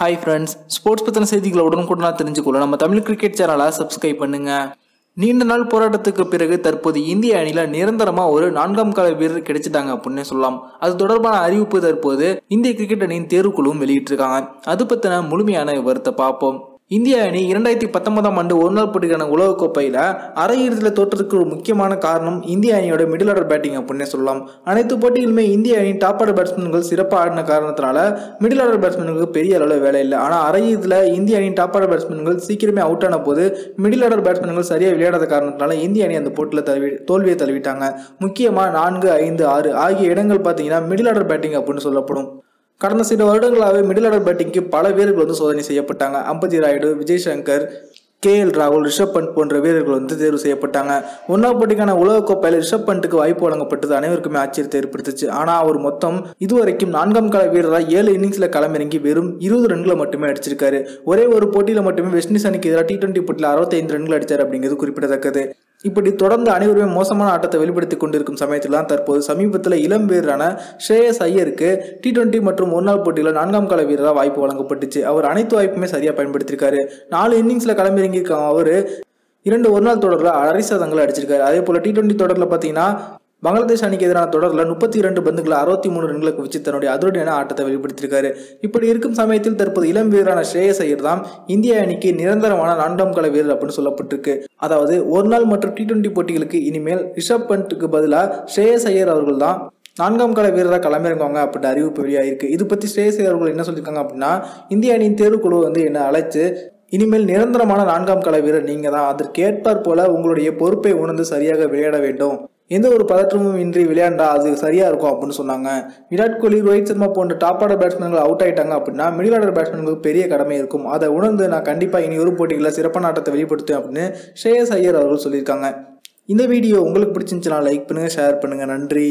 Hi friends sports பற்றின செய்திகளை உடனுக்குடனா தெரிஞ்சுக்கொள்ள நம்ம தமிழ் கிரிக்கெட் சேனலை சப்ஸ்கிரைப் பண்ணுங்க. நீண்ட நாள் போராட்டத்துக்கு பிறகு தற்போது இந்திய அணியில நிரந்தரமா ஒரு நான்காம் கால வீரர் கிடைச்சிட்டாங்க அப்படின்னு சொல்லலாம். அது தொடர்பான அறிவிப்பு தற்போது இந்திய கிரிக்கெட் அணியின் தேர்வுக்குழுவும் வெளியிட்டிருக்காங்க. அது பத்தின முழுமையான விவரத்தை பார்ப்போம். இந்திய அணி இரண்டாயிரத்தி பத்தொன்பதாம் ஆண்டு ஒருநாள் போட்டிக்கான உலகக்கோப்பையில் அரையிறுதியில் தோற்றதுக்கு ஒரு முக்கியமான காரணம் இந்திய அணியோட மிடில் ஆர்டர் பேட்டிங் அப்படின்னு சொல்லலாம். அனைத்து போட்டிகளுமே இந்திய அணி டாப் ஆர்டர் பேட்ஸ்மேன்கள் சிறப்பாக ஆடின காரணத்தினால மிடில் ஆர்டர் பேட்ஸ்மேனுக்கு பெரிய அளவில் வேலை இல்லை. ஆனால் அரையிறுதியில் இந்திய அணி டாப் ஆர்டர் பேட்ஸ்மேன்கள் சீக்கிரமே அவுட் ஆன போது மிடில் ஆர்டர் பேட்ஸ்மேன்கள் சரியாக விளையாடாத காரணத்தினால இந்திய அணி அந்த போட்டியில் தழுவி தோல்வியை தழுவிட்டாங்க. முக்கியமாக நான்கு ஐந்து ஆறு ஆகிய இடங்கள் பார்த்தீங்கன்னா மிடில் ஆர்டர் பேட்டிங் அப்படின்னு சொல்லப்படும். கடந்த சில வருடங்களாகவே மிடில் ஆர்டர் பேட்டிங்க்கு பல வீரர்கள் வந்து சோதனை செய்யப்பட்டாங்க. அம்பதி ராயுடு விஜய் சங்கர் கே எல் ராகுல் ரிஷப் பண்ட் போன்ற வீரர்கள் வந்து தேர்வு செய்யப்பட்டாங்க. ஒன்றாம் போட்டிக்கான உலகக்கோப்பையில் ரிஷப் பண்ட்டுக்கு வாய்ப்பு வழங்கப்பட்டது அனைவருக்குமே ஆச்சரியத்தை ஏற்படுத்துச்சு. ஆனால் அவர் மொத்தம் இதுவரைக்கும் நான்காம் கால வீரராக ஏழு இன்னிங்ஸில் களமிறங்கி வெறும் இருபது ரன்களை மட்டுமே அடிச்சிருக்காரு. ஒரே ஒரு போட்டியில் மட்டுமே வெஸ்ட் இண்டீஸ் அணிக்கு எதிராக டி டுவெண்ட்டி போட்டியில் அறுபத்தைந்து ரன்கள் அடித்தார் அப்படிங்கிறது குறிப்பிடத்தக்கது. இப்படி தொடர்ந்து அனைவருமே மோசமான ஆட்டத்தை வெளிப்படுத்தி கொண்டிருக்கும் சமயத்தில் தான் தற்போது சமீபத்தில் இளம் வீரரான ஸ்ரேயஸ் ஐயருக்கு டி டுவெண்ட்டி மற்றும் ஒரு நாள் போட்டியில் நான்காம் கால வீரராக வாய்ப்பு வழங்கப்பட்டுச்சு. அவர் அனைத்து வாய்ப்புமே சரியாக பயன்படுத்தியிருக்காரு நாலு இன்னிங்ஸில் களமிறங்கியிருக்க அவர். இரண்டு ஒரு நாள் தொடரில் அரை சதங்களை அடிச்சிருக்காரு. அதே போல் டி டுவெண்ட்டி தொடரில் பார்த்தீங்கன்னா பங்களாதேஷ் அணிக்கு எதிரான தொடரில் முப்பத்தி இரண்டு பந்துகளை அறுபத்தி மூணு ரன்களுக்கு வச்சு தன்னுடைய அதிரடியான ஆட்டத்தை வெளிப்படுத்தியிருக்காரு. இப்படி இருக்கும் சமயத்தில் தற்போது இளம் வீரரான ஸ்ரேயஸ் ஐயர் தான் இந்திய அணிக்கு நிரந்தரமான நான்காம் கால வீரர் அப்படின்னு சொல்லப்பட்டிருக்கு. அதாவது ஒரு நாள் மற்றும் டி டுவெண்ட்டி போட்டிகளுக்கு இனிமேல் ரிஷப் பண்ட்டுக்கு பதிலாக ஸ்ரேயஸ் ஐயர் அவர்கள் தான் நான்காம் கால வீரராக களமிறங்குவாங்க அப்படின்ற அறிவிப்பு வெளியாயிருக்கு. இது பற்றி ஸ்ரேயஸ் ஐயர் அவர்கள் என்ன சொல்லியிருக்காங்க அப்படின்னா இந்திய அணியின் தேர்வுக்குழு வந்து என்னை அழைச்சு இனிமேல் நிரந்தரமான நான்காம் கால வீரர் நீங்கள் தான் அதற்கேற்பார் போல உங்களுடைய பொறுப்பை உணர்ந்து சரியாக விளையாட வேண்டும். எந்த ஒரு பதற்றமும் இன்றி விளையாண்டா அது சரியா இருக்கும் அப்படின்னு சொன்னாங்க. விராட் கோலி ரோஹித் சர்மா போன்ற டாப் ஆர்டர் பேட்ஸ்மேன்கள் அவுட் ஆயிட்டாங்க அப்படின்னா மிடில் ஆர்டர் பேட்ஸ்மேன்களுக்கு பெரிய கடமை இருக்கும். அதை உணர்ந்து நான் கண்டிப்பா இனி ஒரு போட்டிகளில் சிறப்பான ஆட்டத்தை வெளிப்படுத்துவேன் அப்படின்னு ஸ்ரேயஸ் ஐயர் அவர்கள் சொல்லியிருக்காங்க. இந்த வீடியோ உங்களுக்கு பிடிச்சிருந்துச்சுன்னா லைக் பண்ணுங்க ஷேர் பண்ணுங்க. நன்றி.